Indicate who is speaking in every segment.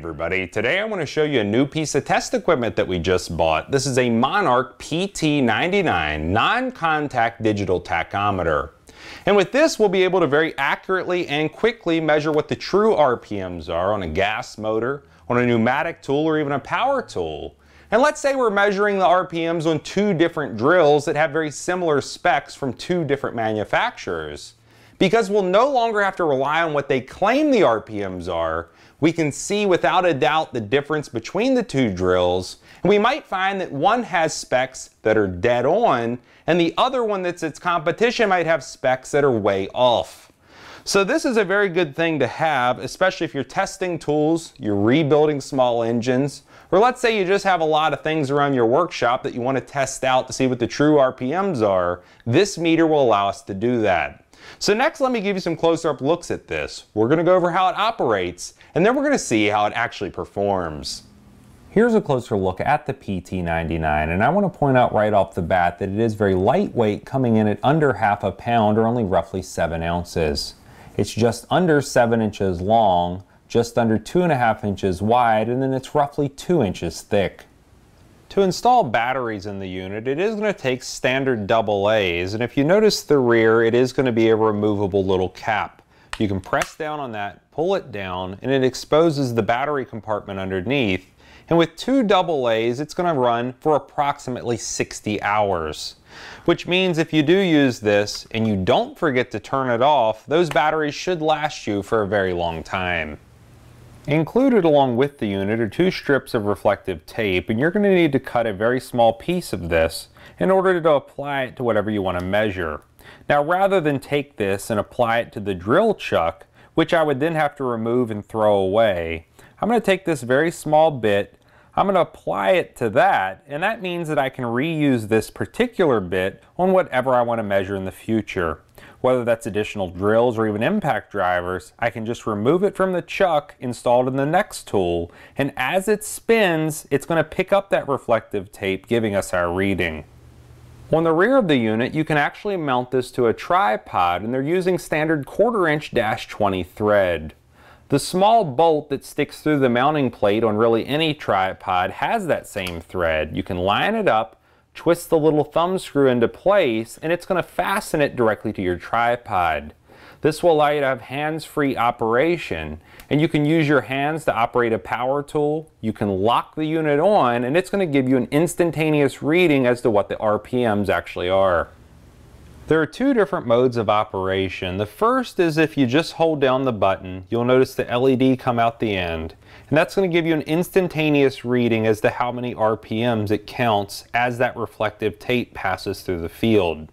Speaker 1: everybody, today I want to show you a new piece of test equipment that we just bought. This is a Monarch PT99 non-contact digital tachometer. And with this we'll be able to very accurately and quickly measure what the true RPMs are on a gas motor, on a pneumatic tool, or even a power tool. And let's say we're measuring the RPMs on two different drills that have very similar specs from two different manufacturers. Because we'll no longer have to rely on what they claim the RPMs are, we can see without a doubt the difference between the two drills. And we might find that one has specs that are dead on, and the other one that's its competition might have specs that are way off. So this is a very good thing to have, especially if you're testing tools, you're rebuilding small engines, or let's say you just have a lot of things around your workshop that you want to test out to see what the true RPMs are. This meter will allow us to do that. So next let me give you some closer-up looks at this. We're going to go over how it operates and then we're going to see how it actually performs.
Speaker 2: Here's a closer look at the PT99 and I want to point out right off the bat that it is very lightweight coming in at under half a pound or only roughly 7 ounces. It's just under 7 inches long, just under 2.5 inches wide, and then it's roughly 2 inches thick. To install batteries in the unit, it is going to take standard double A's, and if you notice the rear, it is going to be a removable little cap. You can press down on that, pull it down, and it exposes the battery compartment underneath. And with two double A's, it's going to run for approximately 60 hours. Which means if you do use this and you don't forget to turn it off, those batteries should last you for a very long time. Included along with the unit are two strips of reflective tape and you're going to need to cut a very small piece of this in order to apply it to whatever you want to measure. Now rather than take this and apply it to the drill chuck, which I would then have to remove and throw away, I'm going to take this very small bit, I'm going to apply it to that, and that means that I can reuse this particular bit on whatever I want to measure in the future whether that's additional drills or even impact drivers, I can just remove it from the chuck installed in the next tool, and as it spins, it's going to pick up that reflective tape, giving us our reading. On the rear of the unit, you can actually mount this to a tripod, and they're using standard quarter inch dash 20 thread. The small bolt that sticks through the mounting plate on really any tripod has that same thread. You can line it up twist the little thumb screw into place and it's going to fasten it directly to your tripod. This will allow you to have hands-free operation and you can use your hands to operate a power tool. You can lock the unit on and it's going to give you an instantaneous reading as to what the RPMs actually are. There are two different modes of operation. The first is if you just hold down the button, you'll notice the LED come out the end. And that's going to give you an instantaneous reading as to how many RPMs it counts as that reflective tape passes through the field.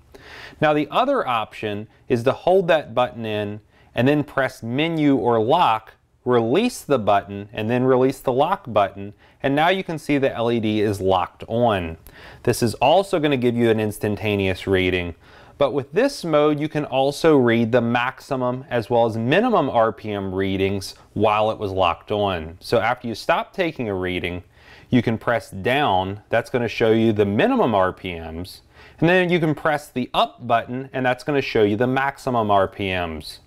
Speaker 2: Now the other option is to hold that button in and then press menu or lock, release the button and then release the lock button and now you can see the LED is locked on. This is also going to give you an instantaneous reading but with this mode, you can also read the maximum as well as minimum RPM readings while it was locked on. So after you stop taking a reading, you can press down, that's going to show you the minimum RPMs, and then you can press the up button and that's going to show you the maximum RPMs.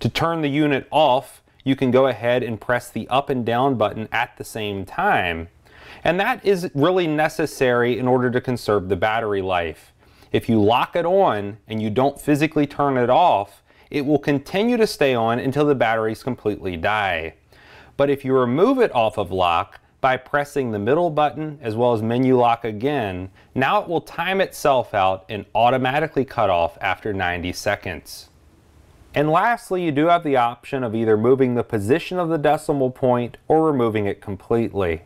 Speaker 2: To turn the unit off, you can go ahead and press the up and down button at the same time. And that is really necessary in order to conserve the battery life. If you lock it on and you don't physically turn it off, it will continue to stay on until the batteries completely die. But if you remove it off of lock by pressing the middle button as well as menu lock again, now it will time itself out and automatically cut off after 90 seconds. And lastly, you do have the option of either moving the position of the decimal point or removing it completely.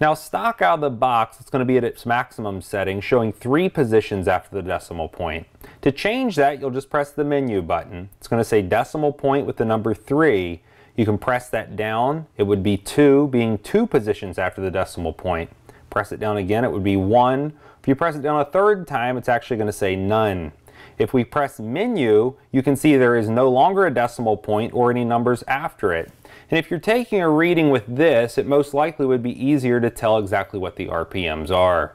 Speaker 2: Now stock out of the box, it's going to be at its maximum setting, showing three positions after the decimal point. To change that, you'll just press the menu button. It's going to say decimal point with the number three. You can press that down. It would be two, being two positions after the decimal point. Press it down again, it would be one. If you press it down a third time, it's actually going to say none. If we press menu, you can see there is no longer a decimal point or any numbers after it. And if you're taking a reading with this, it most likely would be easier to tell exactly what the RPMs are.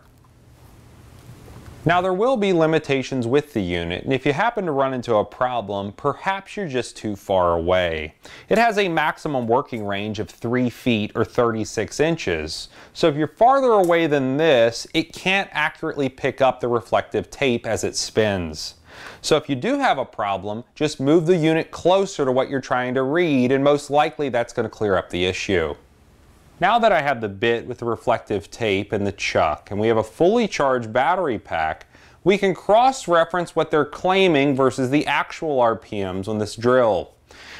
Speaker 1: Now there will be limitations with the unit, and if you happen to run into a problem, perhaps you're just too far away. It has a maximum working range of 3 feet or 36 inches, so if you're farther away than this, it can't accurately pick up the reflective tape as it spins. So if you do have a problem, just move the unit closer to what you're trying to read, and most likely that's going to clear up the issue. Now that I have the bit with the reflective tape and the chuck, and we have a fully charged battery pack, we can cross-reference what they're claiming versus the actual RPMs on this drill.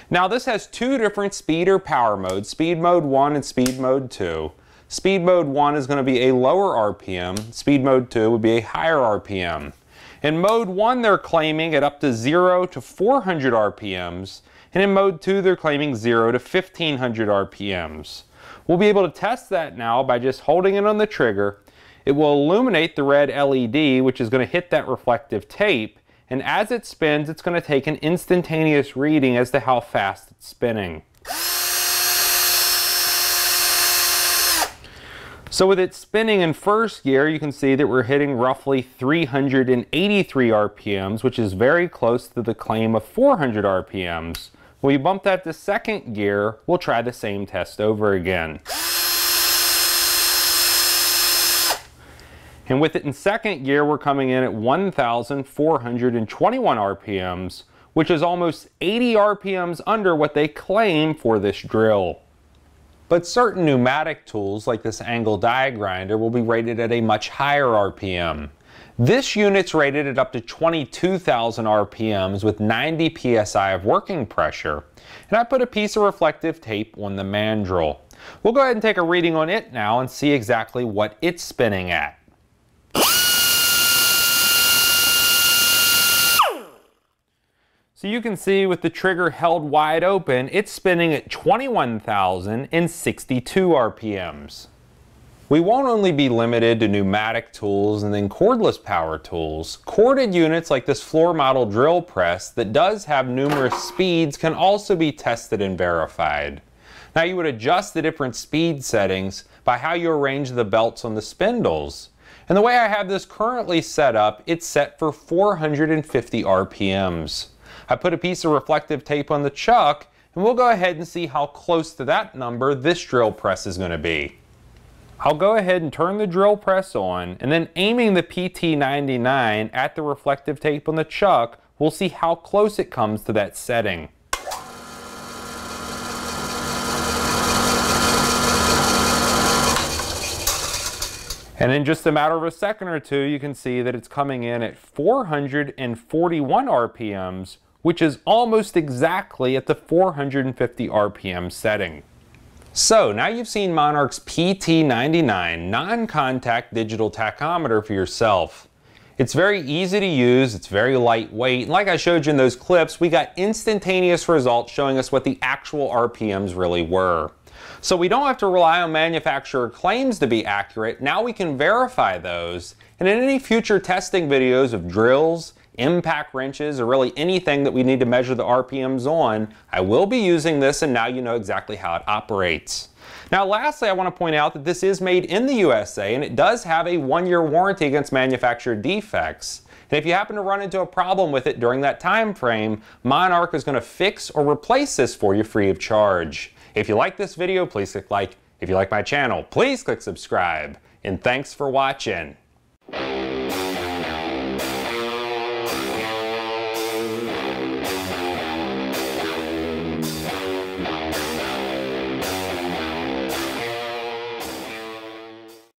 Speaker 1: Now this has two different speed or power modes, speed mode 1 and speed mode 2. Speed mode 1 is going to be a lower RPM, speed mode 2 would be a higher RPM. In mode 1 they're claiming at up to 0 to 400 RPMs, and in mode 2 they're claiming 0 to 1500 RPMs. We'll be able to test that now by just holding it on the trigger. It will illuminate the red LED, which is going to hit that reflective tape, and as it spins, it's going to take an instantaneous reading as to how fast it's spinning. So with it spinning in first gear, you can see that we're hitting roughly 383 RPMs, which is very close to the claim of 400 RPMs. When we bump that to second gear, we'll try the same test over again. And with it in second gear, we're coming in at 1,421 RPMs, which is almost 80 RPMs under what they claim for this drill. But certain pneumatic tools like this angle die grinder will be rated at a much higher RPM. This unit's rated at up to 22,000 RPMs with 90 psi of working pressure. And I put a piece of reflective tape on the mandrel. We'll go ahead and take a reading on it now and see exactly what it's spinning at. So you can see with the trigger held wide open, it's spinning at 21,062 RPMs. We won't only be limited to pneumatic tools and then cordless power tools. Corded units like this floor model drill press that does have numerous speeds can also be tested and verified. Now you would adjust the different speed settings by how you arrange the belts on the spindles. And the way I have this currently set up, it's set for 450 RPMs. I put a piece of reflective tape on the chuck and we'll go ahead and see how close to that number this drill press is going to be. I'll go ahead and turn the drill press on and then aiming the PT99 at the reflective tape on the chuck, we'll see how close it comes to that setting. And in just a matter of a second or two, you can see that it's coming in at 441 RPMs, which is almost exactly at the 450 RPM setting. So now you've seen Monarch's PT99 non-contact digital tachometer for yourself. It's very easy to use, it's very lightweight, and like I showed you in those clips, we got instantaneous results showing us what the actual RPMs really were. So we don't have to rely on manufacturer claims to be accurate, now we can verify those, and in any future testing videos of drills, impact wrenches, or really anything that we need to measure the RPMs on, I will be using this and now you know exactly how it operates. Now lastly, I want to point out that this is made in the USA and it does have a one-year warranty against manufacturer defects. And if you happen to run into a problem with it during that time frame, Monarch is going to fix or replace this for you free of charge. If you like this video, please click like. If you like my channel, please click subscribe. And thanks for watching.